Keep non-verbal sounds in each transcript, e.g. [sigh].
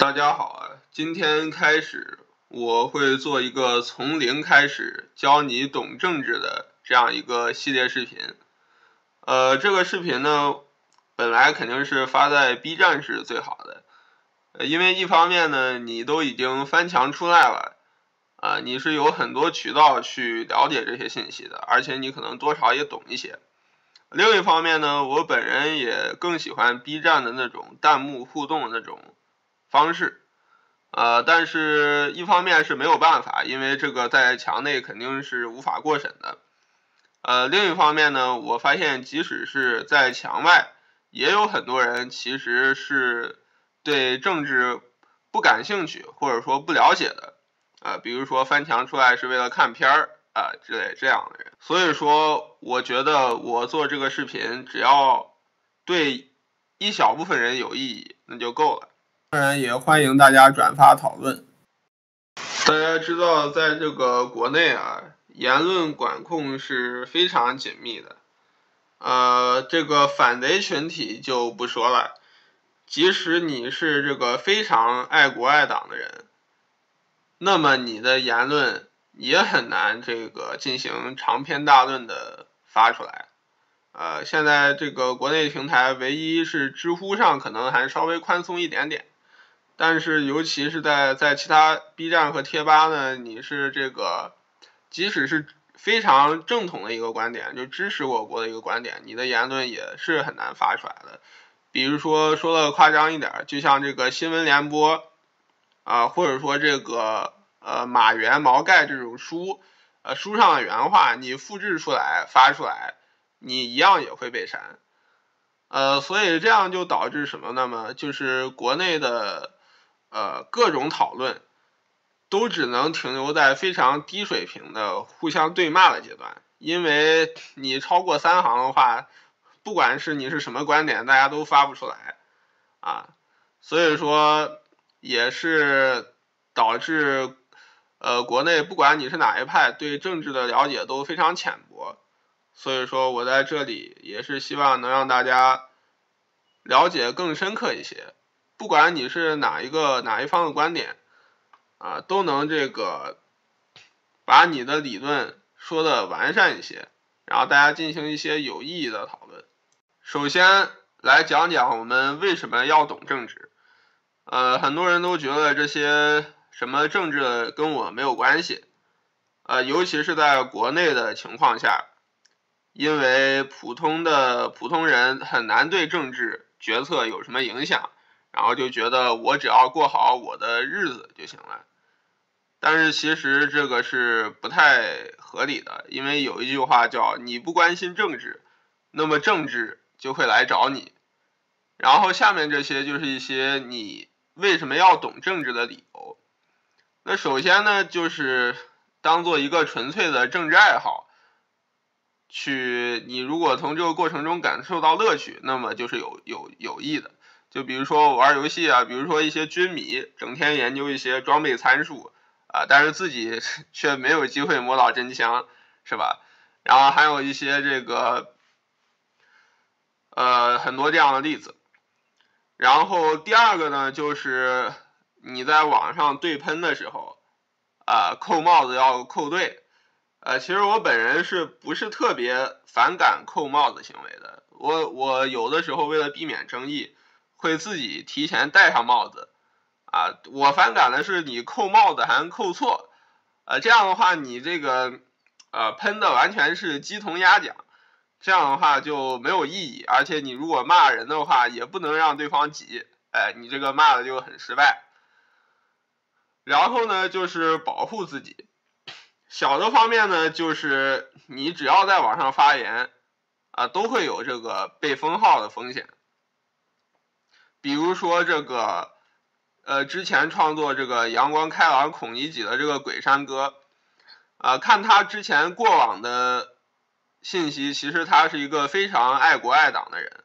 大家好啊！今天开始我会做一个从零开始教你懂政治的这样一个系列视频。呃，这个视频呢，本来肯定是发在 B 站是最好的，呃，因为一方面呢，你都已经翻墙出来了，啊，你是有很多渠道去了解这些信息的，而且你可能多少也懂一些。另一方面呢，我本人也更喜欢 B 站的那种弹幕互动的那种方式，呃，但是一方面是没有办法，因为这个在墙内肯定是无法过审的，呃，另一方面呢，我发现即使是在墙外，也有很多人其实是对政治不感兴趣或者说不了解的，呃，比如说翻墙出来是为了看片儿。啊，之类这样的人，所以说，我觉得我做这个视频，只要对一小部分人有意义，那就够了。当然，也欢迎大家转发讨论。大家知道，在这个国内啊，言论管控是非常紧密的。呃，这个反贼群体就不说了，即使你是这个非常爱国爱党的人，那么你的言论。也很难这个进行长篇大论的发出来，呃，现在这个国内平台唯一是知乎上可能还稍微宽松一点点，但是尤其是在在其他 B 站和贴吧呢，你是这个即使是非常正统的一个观点，就支持我国的一个观点，你的言论也是很难发出来的。比如说说的夸张一点，就像这个新闻联播啊，或者说这个。呃，马原、毛概这种书，呃，书上的原话，你复制出来发出来，你一样也会被删。呃，所以这样就导致什么呢？么就是国内的呃各种讨论，都只能停留在非常低水平的互相对骂的阶段。因为你超过三行的话，不管是你是什么观点，大家都发不出来啊。所以说也是导致。呃，国内不管你是哪一派，对政治的了解都非常浅薄，所以说我在这里也是希望能让大家了解更深刻一些。不管你是哪一个哪一方的观点，啊，都能这个把你的理论说的完善一些，然后大家进行一些有意义的讨论。首先来讲讲我们为什么要懂政治。呃，很多人都觉得这些。什么政治跟我没有关系，呃，尤其是在国内的情况下，因为普通的普通人很难对政治决策有什么影响，然后就觉得我只要过好我的日子就行了。但是其实这个是不太合理的，因为有一句话叫“你不关心政治，那么政治就会来找你”。然后下面这些就是一些你为什么要懂政治的理由。那首先呢，就是当做一个纯粹的政治爱好，去你如果从这个过程中感受到乐趣，那么就是有有有益的。就比如说玩游戏啊，比如说一些军迷整天研究一些装备参数啊，但是自己 [laughs] 却没有机会摸到真枪，是吧？然后还有一些这个呃很多这样的例子。然后第二个呢，就是。你在网上对喷的时候，啊，扣帽子要扣对，呃，其实我本人是不是特别反感扣帽子行为的？我我有的时候为了避免争议，会自己提前戴上帽子，啊，我反感的是你扣帽子还扣错，呃，这样的话你这个，呃，喷的完全是鸡同鸭讲，这样的话就没有意义，而且你如果骂人的话，也不能让对方急，哎，你这个骂的就很失败。然后呢，就是保护自己。小的方面呢，就是你只要在网上发言，啊，都会有这个被封号的风险。比如说这个，呃，之前创作这个《阳光开朗孔乙己》的这个鬼山歌，啊，看他之前过往的信息，其实他是一个非常爱国爱党的人，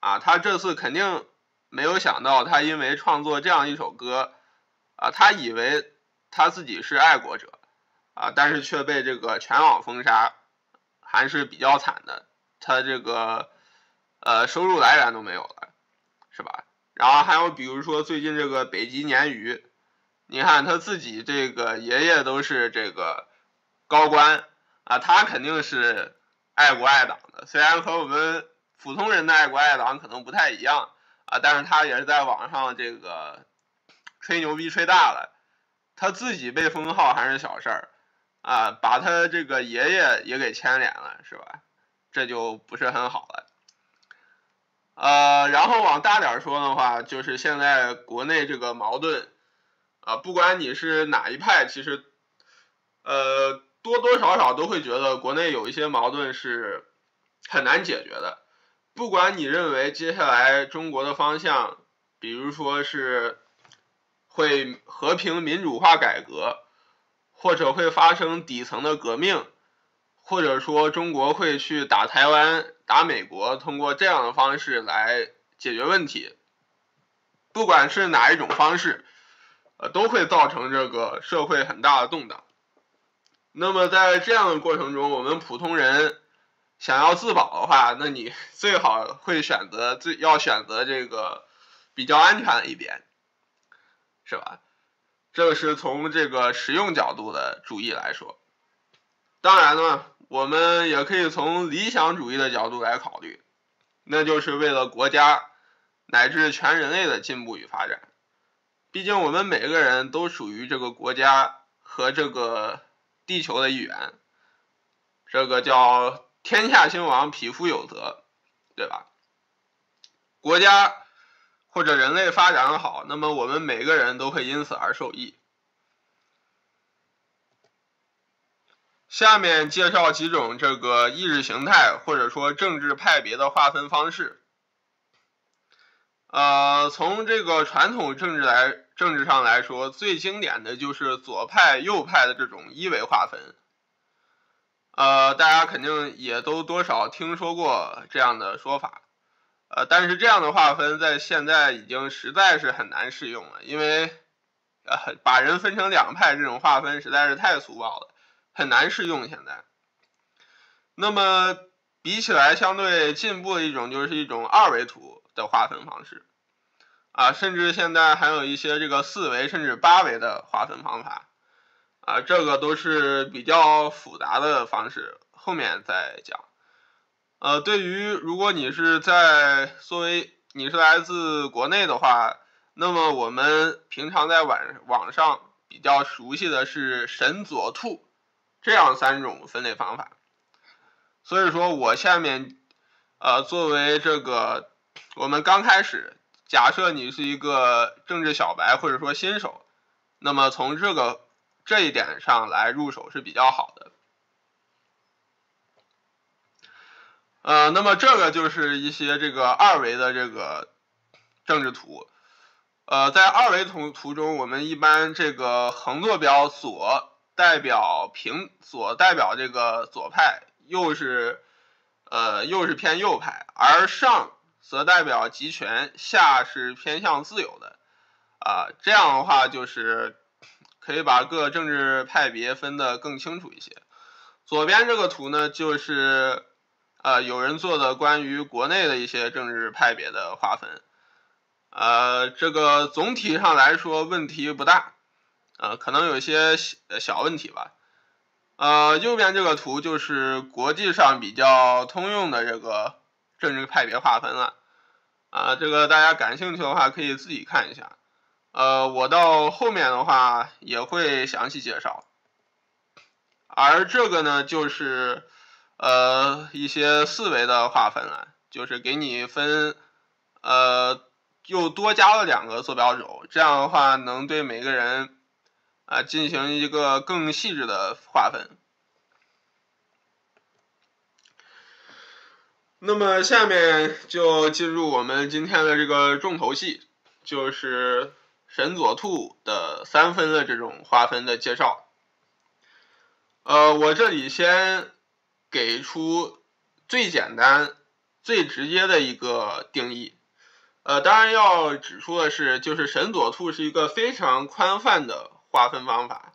啊，他这次肯定没有想到，他因为创作这样一首歌。啊，他以为他自己是爱国者，啊，但是却被这个全网封杀，还是比较惨的。他这个呃收入来源都没有了，是吧？然后还有比如说最近这个北极鲶鱼，你看他自己这个爷爷都是这个高官啊，他肯定是爱国爱党的，虽然和我们普通人的爱国爱党可能不太一样啊，但是他也是在网上这个吹牛逼吹大了，他自己被封号还是小事儿啊，把他这个爷爷也给牵连了，是吧？这就不是很好了。呃，然后往大点说的话，就是现在国内这个矛盾，啊，不管你是哪一派，其实，呃，多多少少都会觉得国内有一些矛盾是很难解决的。不管你认为接下来中国的方向，比如说是会和平民主化改革，或者会发生底层的革命。或者说中国会去打台湾、打美国，通过这样的方式来解决问题。不管是哪一种方式，呃，都会造成这个社会很大的动荡。那么在这样的过程中，我们普通人想要自保的话，那你 [laughs] 最好会选择最要选择这个比较安全的一点，是吧？这个是从这个实用角度的主义来说。当然呢。我们也可以从理想主义的角度来考虑，那就是为了国家乃至全人类的进步与发展。毕竟我们每个人都属于这个国家和这个地球的一员，这个叫天下兴亡，匹夫有责，对吧？国家或者人类发展好，那么我们每个人都会因此而受益。下面介绍几种这个意识形态或者说政治派别的划分方式。呃，从这个传统政治来政治上来说，最经典的就是左派、右派的这种一维划分。呃，大家肯定也都多少听说过这样的说法。呃，但是这样的划分在现在已经实在是很难适用了，因为呃，把人分成两派这种划分实在是太粗暴了。很难适用现在。那么比起来，相对进步的一种就是一种二维图的划分方式，啊，甚至现在还有一些这个四维甚至八维的划分方法，啊，这个都是比较复杂的方式，后面再讲。呃，对于如果你是在作为你是来自国内的话，那么我们平常在网网上比较熟悉的是神左兔。这样三种分类方法，所以说我下面，呃，作为这个我们刚开始，假设你是一个政治小白或者说新手，那么从这个这一点上来入手是比较好的。呃，那么这个就是一些这个二维的这个政治图，呃，在二维图图中，我们一般这个横坐标左。代表平左代表这个左派，右是呃右是偏右派，而上则代表集权，下是偏向自由的啊。这样的话就是可以把各政治派别分得更清楚一些。左边这个图呢，就是呃有人做的关于国内的一些政治派别的划分，呃这个总体上来说问题不大。呃，可能有些小小问题吧。呃，右边这个图就是国际上比较通用的这个政治派别划分了。啊，这个大家感兴趣的话可以自己看一下。呃，我到后面的话也会详细介绍。而这个呢，就是呃一些四维的划分了，就是给你分，呃，又多加了两个坐标轴，这样的话能对每个人。啊，进行一个更细致的划分。那么下面就进入我们今天的这个重头戏，就是神左兔的三分的这种划分的介绍。呃，我这里先给出最简单、最直接的一个定义。呃，当然要指出的是，就是神左兔是一个非常宽泛的。划分方法，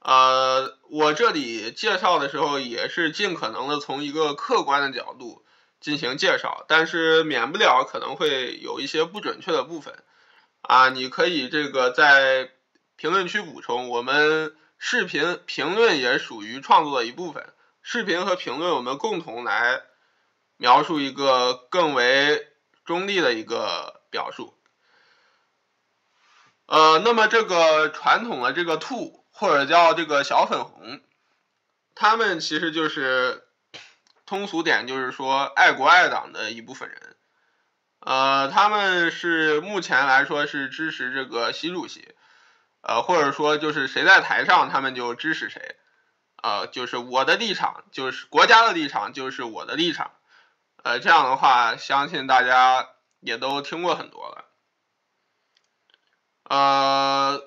呃，我这里介绍的时候也是尽可能的从一个客观的角度进行介绍，但是免不了可能会有一些不准确的部分啊，你可以这个在评论区补充。我们视频评论也属于创作的一部分，视频和评论我们共同来描述一个更为中立的一个表述。呃，那么这个传统的这个兔或者叫这个小粉红，他们其实就是。通俗点就是说，爱国爱党的一部分人，呃，他们是目前来说是支持这个习主席，呃，或者说就是谁在台上，他们就支持谁，呃，就是我的立场就是国家的立场就是我的立场，呃，这样的话，相信大家也都听过很多了，呃，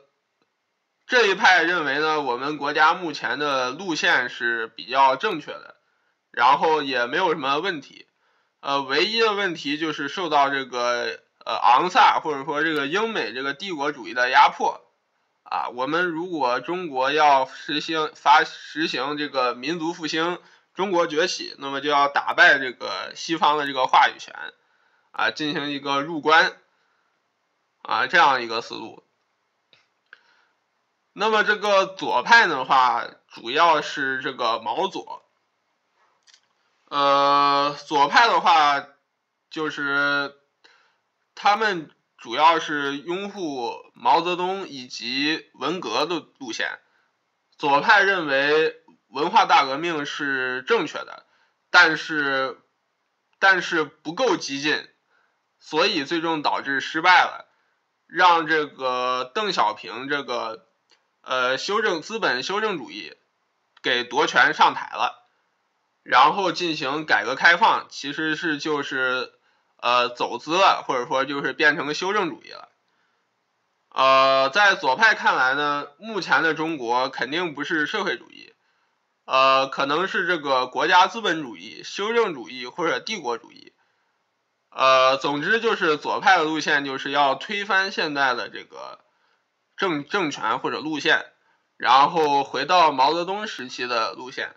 这一派认为呢，我们国家目前的路线是比较正确的。然后也没有什么问题，呃，唯一的问题就是受到这个呃昂萨或者说这个英美这个帝国主义的压迫，啊，我们如果中国要实行发实行这个民族复兴、中国崛起，那么就要打败这个西方的这个话语权，啊，进行一个入关，啊，这样一个思路。那么这个左派的话，主要是这个毛左。呃，左派的话，就是他们主要是拥护毛泽东以及文革的路线。左派认为文化大革命是正确的，但是但是不够激进，所以最终导致失败了，让这个邓小平这个呃修正资本修正主义给夺权上台了。然后进行改革开放，其实是就是，呃，走资了，或者说就是变成修正主义了。呃，在左派看来呢，目前的中国肯定不是社会主义，呃，可能是这个国家资本主义、修正主义或者帝国主义。呃，总之就是左派的路线就是要推翻现在的这个政政权或者路线，然后回到毛泽东时期的路线。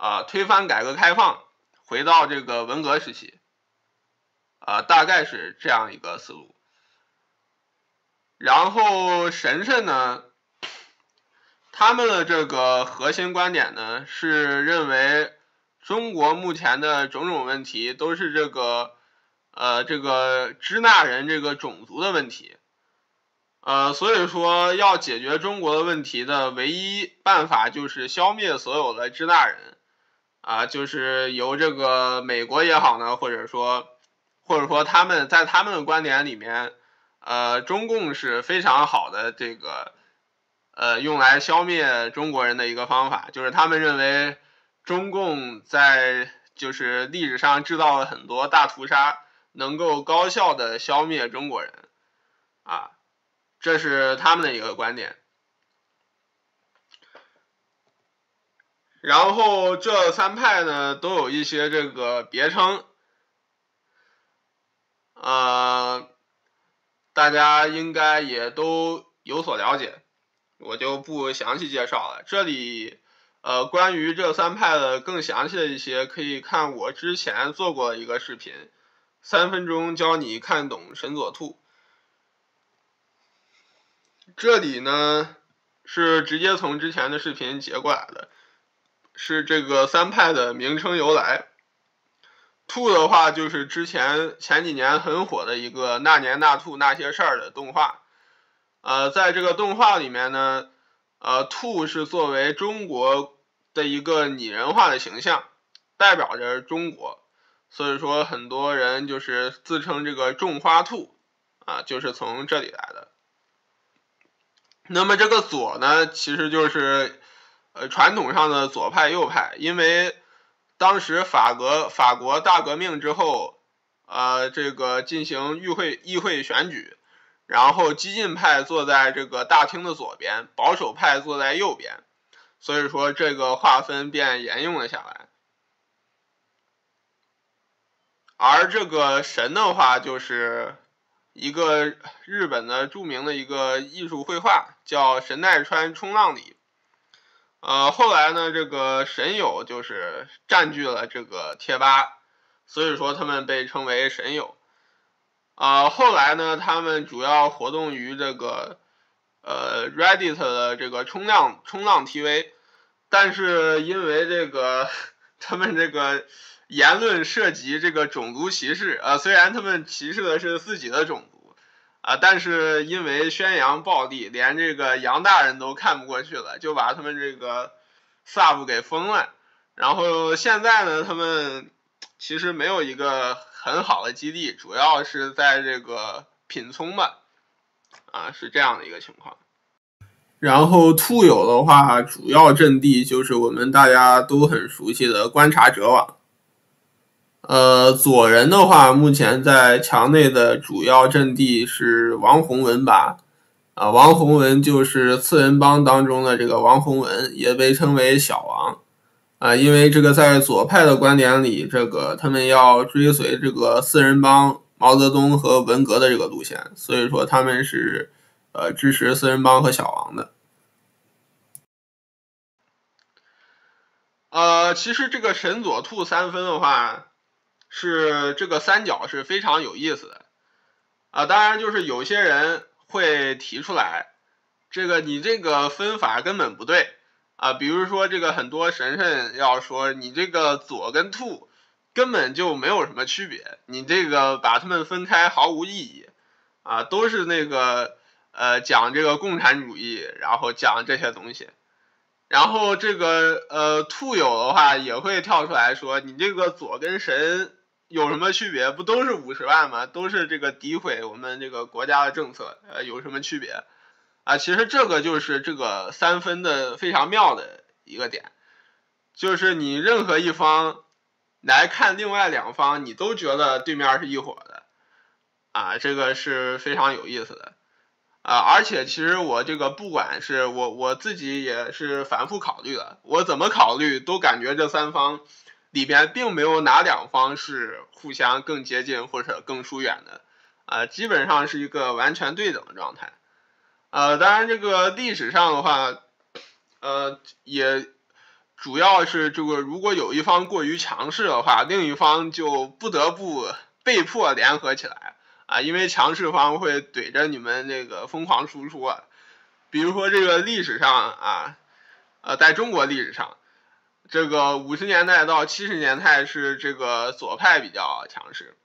啊，推翻改革开放，回到这个文革时期，啊，大概是这样一个思路。然后神神呢，他们的这个核心观点呢，是认为中国目前的种种问题都是这个，呃，这个支那人这个种族的问题，呃，所以说要解决中国的问题的唯一办法就是消灭所有的支那人。啊，就是由这个美国也好呢，或者说，或者说他们在他们的观点里面，呃，中共是非常好的这个，呃，用来消灭中国人的一个方法，就是他们认为中共在就是历史上制造了很多大屠杀，能够高效的消灭中国人，啊，这是他们的一个观点。然后这三派呢都有一些这个别称，呃，大家应该也都有所了解，我就不详细介绍了。这里呃关于这三派的更详细的一些，可以看我之前做过一个视频，三分钟教你看懂神佐兔。这里呢是直接从之前的视频截过来的。是这个三派的名称由来。兔的话就是之前前几年很火的一个《那年那兔那些事儿》的动画。呃，在这个动画里面呢，呃，兔是作为中国的一个拟人化的形象，代表着中国，所以说很多人就是自称这个种花兔啊，就是从这里来的。那么这个左呢，其实就是。呃，传统上的左派、右派，因为当时法国法国大革命之后，呃，这个进行议会议会选举，然后激进派坐在这个大厅的左边，保守派坐在右边，所以说这个划分便沿用了下来。而这个神的话，就是一个日本的著名的一个艺术绘画，叫神奈川冲浪里。呃，后来呢，这个神友就是占据了这个贴吧，所以说他们被称为神友。啊，后来呢，他们主要活动于这个呃 Reddit 的这个冲浪冲浪 TV，但是因为这个他们这个言论涉及这个种族歧视啊，虽然他们歧视的是自己的种族啊，但是因为宣扬暴力，连这个杨大人都看不过去了，就把他们这个 Sub 给封了。然后现在呢，他们其实没有一个。很好的基地，主要是在这个品聪吧，啊，是这样的一个情况。然后兔友的话，主要阵地就是我们大家都很熟悉的观察者网。呃，左人的话，目前在墙内的主要阵地是王洪文吧，啊，王洪文就是次人帮当中的这个王洪文，也被称为小王。啊，因为这个在左派的观点里，这个他们要追随这个四人帮毛泽东和文革的这个路线，所以说他们是呃支持四人帮和小王的。呃，其实这个神左兔三分的话，是这个三角是非常有意思的啊。当然，就是有些人会提出来，这个你这个分法根本不对。啊，比如说这个很多神神要说你这个左跟兔根本就没有什么区别，你这个把它们分开毫无意义，啊，都是那个呃讲这个共产主义，然后讲这些东西，然后这个呃兔友的话也会跳出来说你这个左跟神有什么区别？不都是五十万吗？都是这个诋毁我们这个国家的政策，呃，有什么区别？啊，其实这个就是这个三分的非常妙的一个点，就是你任何一方来看另外两方，你都觉得对面是一伙的，啊，这个是非常有意思的，啊，而且其实我这个不管是我我自己也是反复考虑的，我怎么考虑都感觉这三方里边并没有哪两方是互相更接近或者更疏远的，啊，基本上是一个完全对等的状态。呃，当然，这个历史上的话，呃，也主要是这个，如果有一方过于强势的话，另一方就不得不被迫联合起来啊，因为强势方会怼着你们这个疯狂输出啊。比如说这个历史上啊，呃，在中国历史上，这个五十年代到七十年代是这个左派比较强势。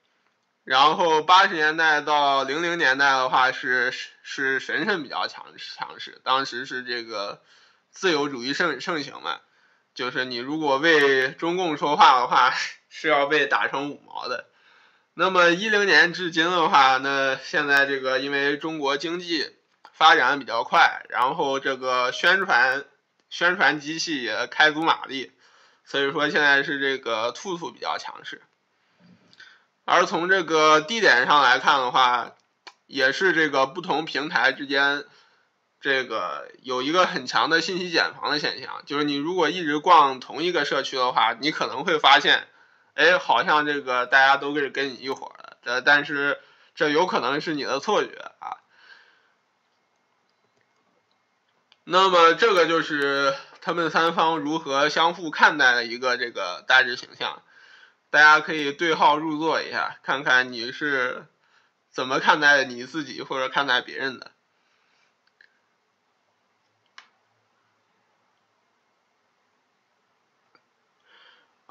然后八十年代到零零年代的话是是神圣比较强强势，当时是这个自由主义盛盛行嘛，就是你如果为中共说话的话是要被打成五毛的。那么一零年至今的话，那现在这个因为中国经济发展比较快，然后这个宣传宣传机器也开足马力，所以说现在是这个兔兔比较强势。而从这个地点上来看的话，也是这个不同平台之间，这个有一个很强的信息茧房的现象。就是你如果一直逛同一个社区的话，你可能会发现，哎，好像这个大家都是跟你一伙的，呃，但是这有可能是你的错觉啊。那么这个就是他们三方如何相互看待的一个这个大致形象。大家可以对号入座一下，看看你是怎么看待你自己或者看待别人的。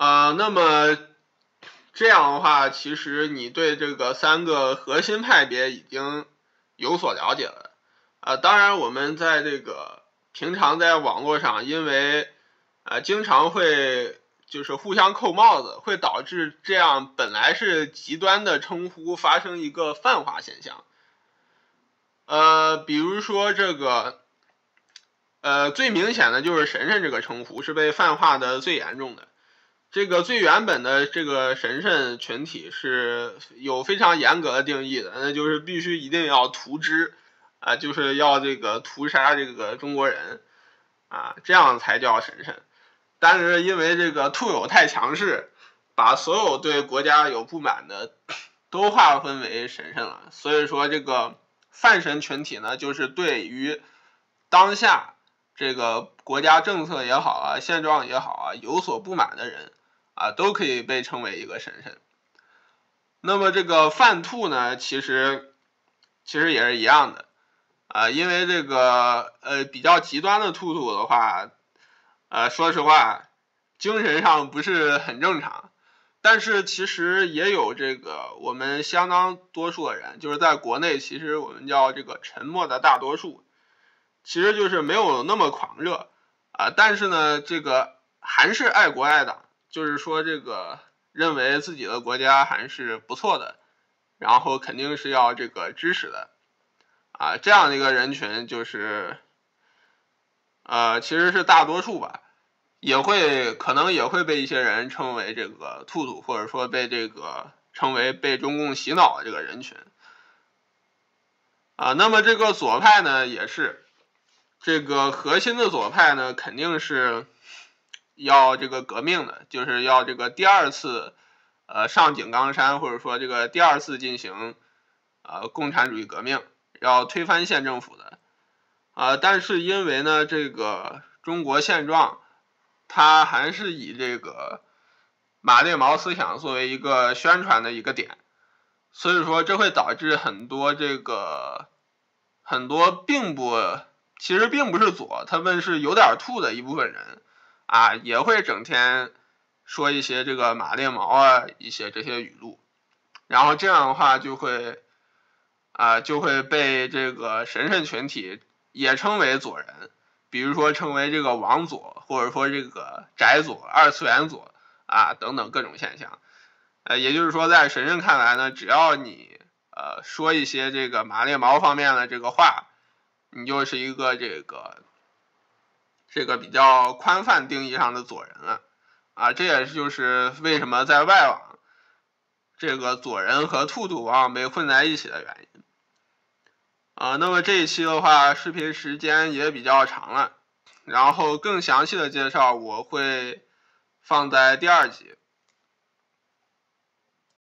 啊，那么这样的话，其实你对这个三个核心派别已经有所了解了。啊，当然我们在这个平常在网络上，因为呃经常会。就是互相扣帽子，会导致这样本来是极端的称呼发生一个泛化现象。呃，比如说这个，呃，最明显的就是神圣这个称呼是被泛化的最严重的。这个最原本的这个神圣群体是有非常严格的定义的，那就是必须一定要屠之啊，就是要这个屠杀这个中国人啊，这样才叫神圣。但是因为这个兔友太强势，把所有对国家有不满的都划分为神圣了，所以说这个泛神群体呢，就是对于当下这个国家政策也好啊，现状也好啊，有所不满的人啊，都可以被称为一个神圣那么这个泛兔呢，其实其实也是一样的啊，因为这个呃比较极端的兔兔的话，呃说实话，精神上不是很正常。但是其实也有这个我们相当多数的人，就是在国内，其实我们叫这个沉默的大多数，其实就是没有那么狂热啊。但是呢，这个还是爱国爱党，就是说这个认为自己的国家还是不错的，然后肯定是要这个支持的啊。这样的一个人群就是，呃，其实是大多数吧。也会可能也会被一些人称为这个“兔兔”，或者说被这个称为被中共洗脑的这个人群啊。那么这个左派呢，也是这个核心的左派呢，肯定是要这个革命的，就是要这个第二次呃上井冈山，或者说这个第二次进行呃共产主义革命，要推翻县政府的啊。但是因为呢，这个中国现状。他还是以这个马列毛思想作为一个宣传的一个点，所以说这会导致很多这个很多并不其实并不是左，他们是有点吐的一部分人啊，也会整天说一些这个马列毛啊一些这些语录，然后这样的话就会啊就会被这个神圣群体也称为左人。比如说，称为这个王左，或者说这个宅左、二次元左啊等等各种现象，呃，也就是说，在神圣看来呢，只要你呃说一些这个马列毛方面的这个话，你就是一个这个这个比较宽泛定义上的左人了啊。这也就是为什么在外网这个左人和兔兔往往被混在一起的原因。啊，那么这一期的话，视频时间也比较长了，然后更详细的介绍我会放在第二集。